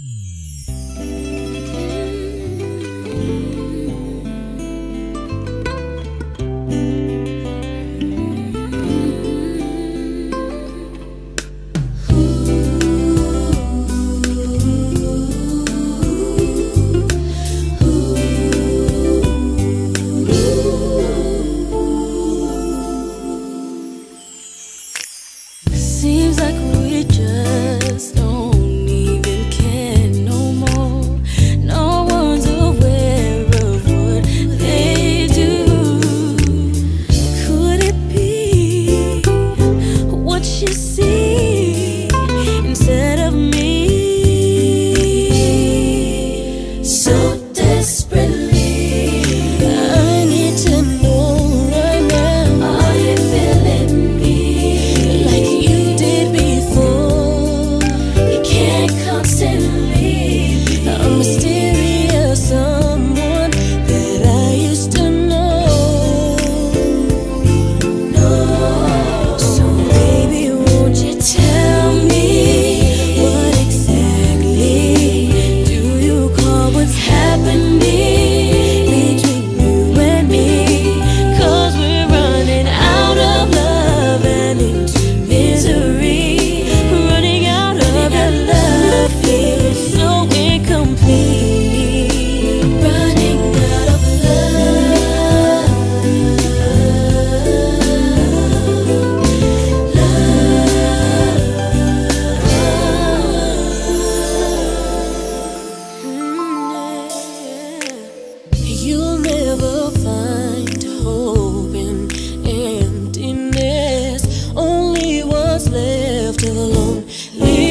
Mm. left alone. Leave